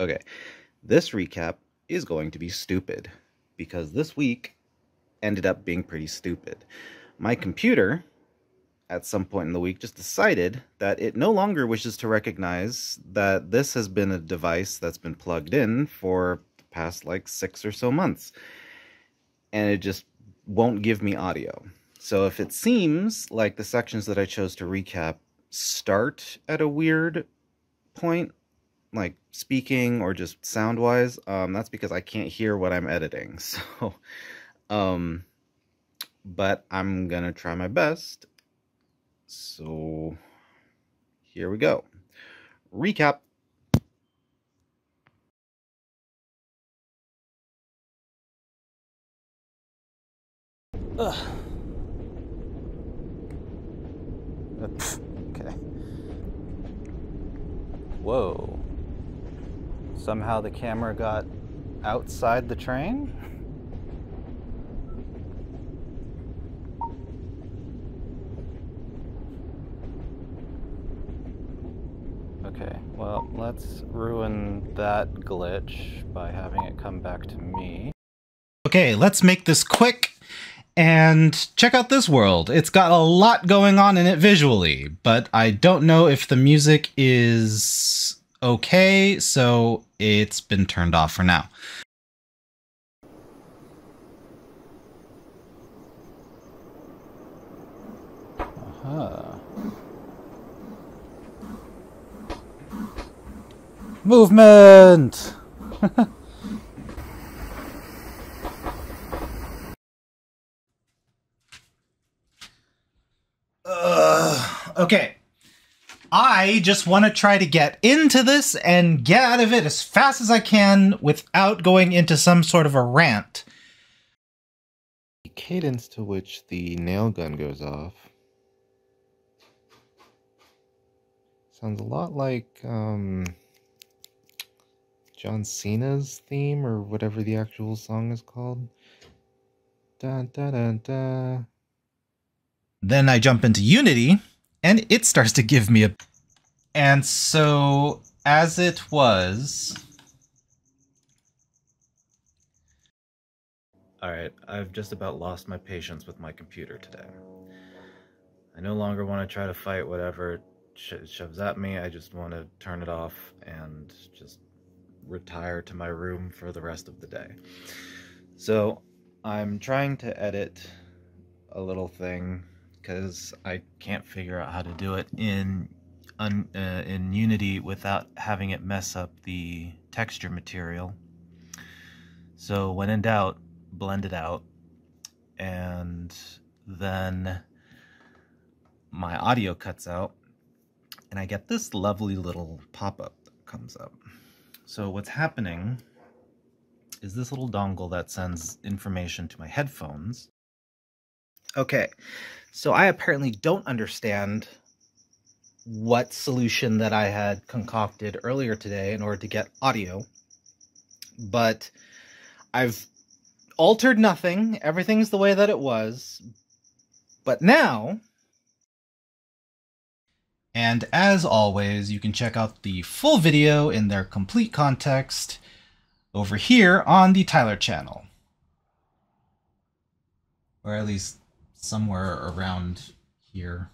Okay, this recap is going to be stupid because this week ended up being pretty stupid. My computer, at some point in the week, just decided that it no longer wishes to recognize that this has been a device that's been plugged in for the past like six or so months. And it just won't give me audio. So if it seems like the sections that I chose to recap start at a weird point, like speaking or just sound wise, um, that's because I can't hear what I'm editing. So, um, but I'm gonna try my best. So, here we go. Recap. Ugh. okay. Whoa. Somehow the camera got outside the train? Okay, well, let's ruin that glitch by having it come back to me. Okay, let's make this quick and check out this world. It's got a lot going on in it visually, but I don't know if the music is okay, so it's been turned off for now. Uh-huh. Movement! uh, okay. I just want to try to get into this and get out of it as fast as I can without going into some sort of a rant. The cadence to which the nail gun goes off sounds a lot like um, John Cena's theme or whatever the actual song is called. Da da da da. Then I jump into Unity and it starts to give me a. And so, as it was. Alright, I've just about lost my patience with my computer today. I no longer want to try to fight whatever shoves at me. I just want to turn it off and just retire to my room for the rest of the day. So, I'm trying to edit a little thing because I can't figure out how to do it in un, uh, in Unity without having it mess up the texture material. So when in doubt, blend it out, and then my audio cuts out, and I get this lovely little pop-up that comes up. So what's happening is this little dongle that sends information to my headphones. Okay, so I apparently don't understand what solution that I had concocted earlier today in order to get audio, but I've altered nothing. Everything's the way that it was. But now. And as always, you can check out the full video in their complete context over here on the Tyler channel. Or at least somewhere around here.